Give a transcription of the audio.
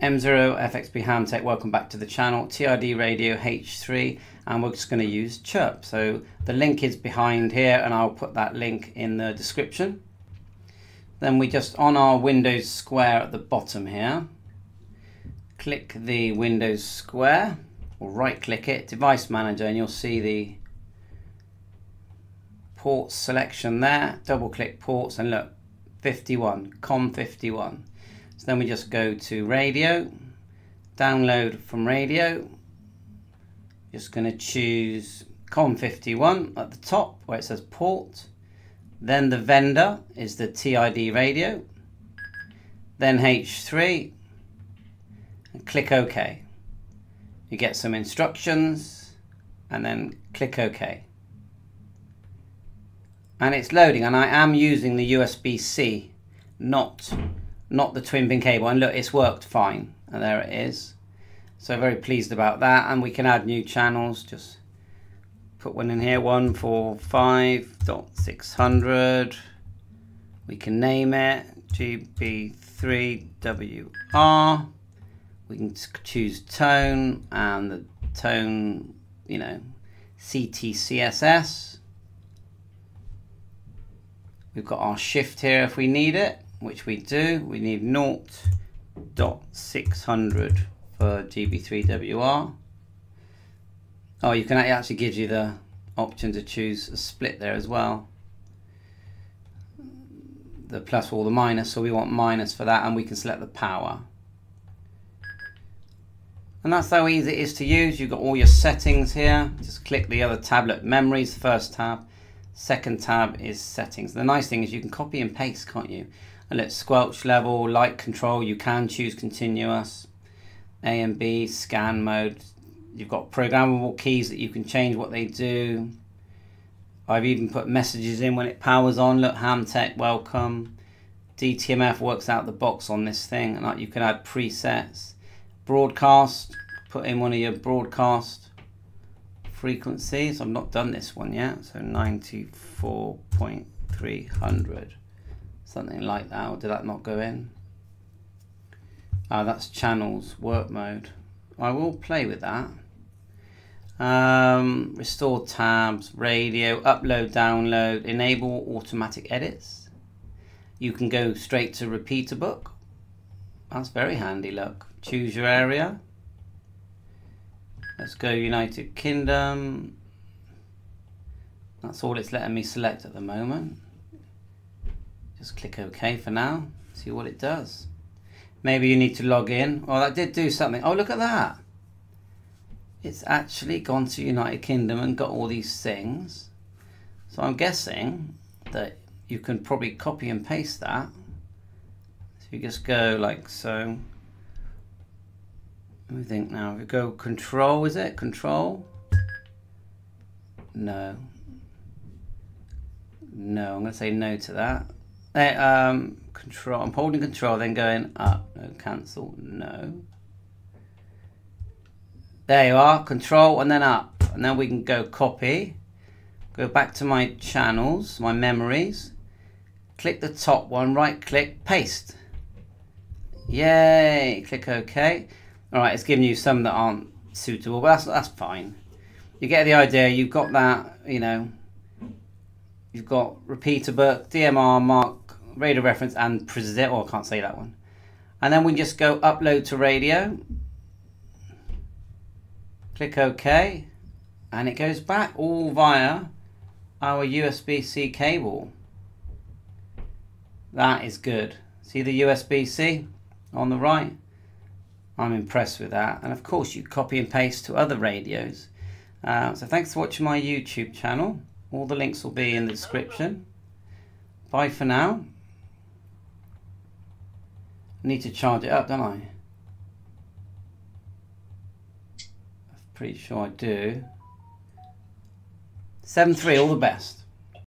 M0 FXB Hamtech, welcome back to the channel. TID Radio H3 and we're just going to use Chirp. So the link is behind here and I'll put that link in the description. Then we just on our Windows square at the bottom here, click the Windows square or right click it, device manager and you'll see the port selection there, double click ports and look 51, COM51. Then we just go to radio, download from radio. Just going to choose COM51 at the top where it says port. Then the vendor is the TID radio. Then H3 and click OK. You get some instructions and then click OK. And it's loading and I am using the USB-C, not not the twin pin cable. And look, it's worked fine. And there it is. So very pleased about that. And we can add new channels. Just put one in here, one four five dot six hundred. We can name it GB3WR. We can choose tone and the tone, you know, CTCSS. We've got our shift here if we need it which we do. We need 0.600 for GB3WR. Oh, you can actually gives you the option to choose a split there as well. The plus or the minus, so we want minus for that and we can select the power. And that's how easy it is to use. You've got all your settings here. Just click the other tablet. Memories, first tab. Second tab is settings. The nice thing is you can copy and paste, can't you? And let's squelch level, light control, you can choose continuous, A and B, scan mode. You've got programmable keys that you can change what they do. I've even put messages in when it powers on. Look, Hamtech, welcome. DTMF works out the box on this thing. And you can add presets. Broadcast, put in one of your broadcast frequencies. I've not done this one yet. So 94.300 something like that or did that not go in? Ah that's channels work mode. I will play with that. Um, restore tabs radio upload download enable automatic edits. You can go straight to repeater book. That's very handy look. Choose your area. Let's go United Kingdom. That's all it's letting me select at the moment just click OK for now. See what it does. Maybe you need to log in. Oh, that did do something. Oh, look at that. It's actually gone to United Kingdom and got all these things. So I'm guessing that you can probably copy and paste that. So you just go like so. Let me think now. If you go control, is it? Control? No. No, I'm going to say no to that. Um, control. I'm holding control, then going up. No, cancel. No. There you are. Control and then up. And then we can go copy. Go back to my channels, my memories. Click the top one, right click, paste. Yay! Click OK. Alright, it's giving you some that aren't suitable, but that's, that's fine. You get the idea. You've got that, you know, you've got repeater book, DMR, MARC radio reference and present, oh I can't say that one. And then we just go upload to radio. Click OK. And it goes back all via our USB-C cable. That is good. See the USB-C on the right? I'm impressed with that. And of course you copy and paste to other radios. Uh, so thanks for watching my YouTube channel. All the links will be in the description. Bye for now need to charge it up, don't I? I'm pretty sure I do. 7-3, all the best.